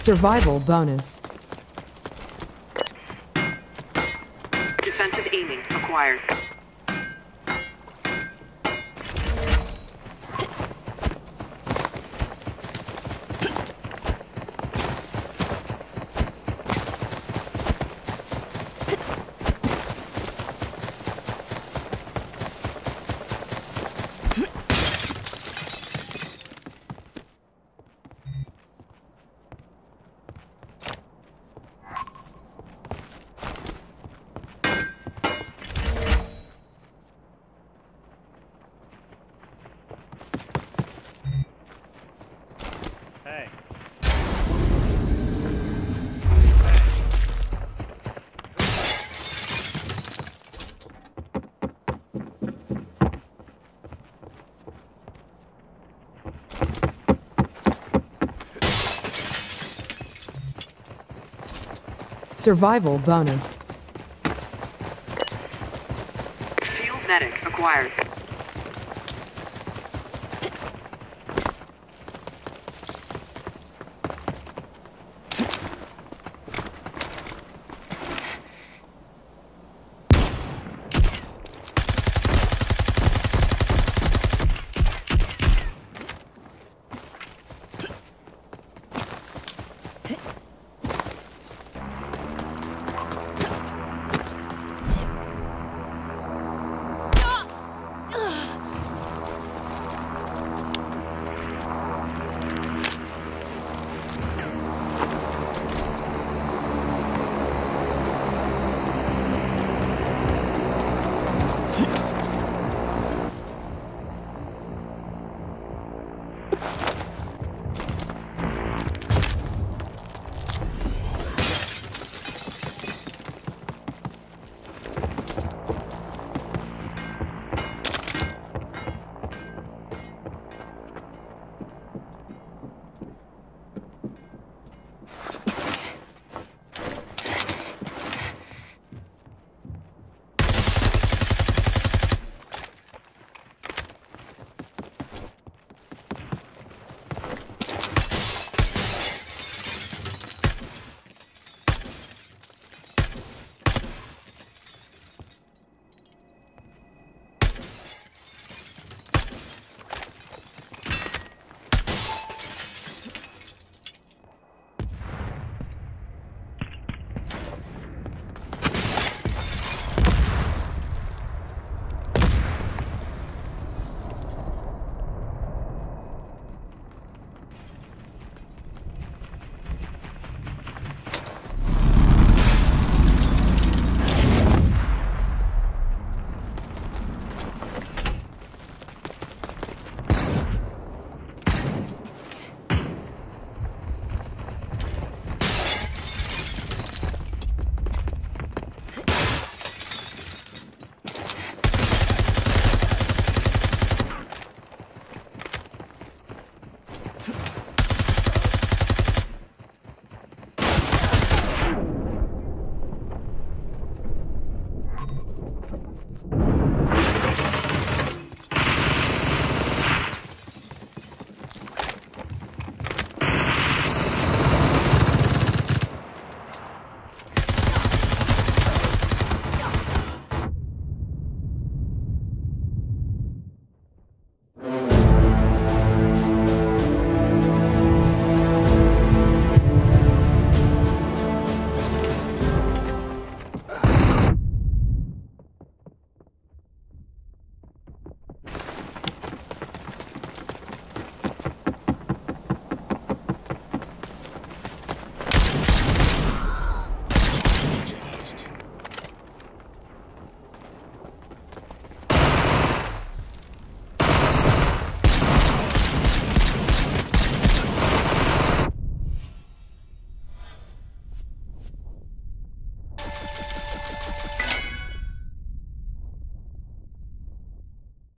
Survival bonus. Defensive aiming acquired. Survival bonus. Field medic acquired.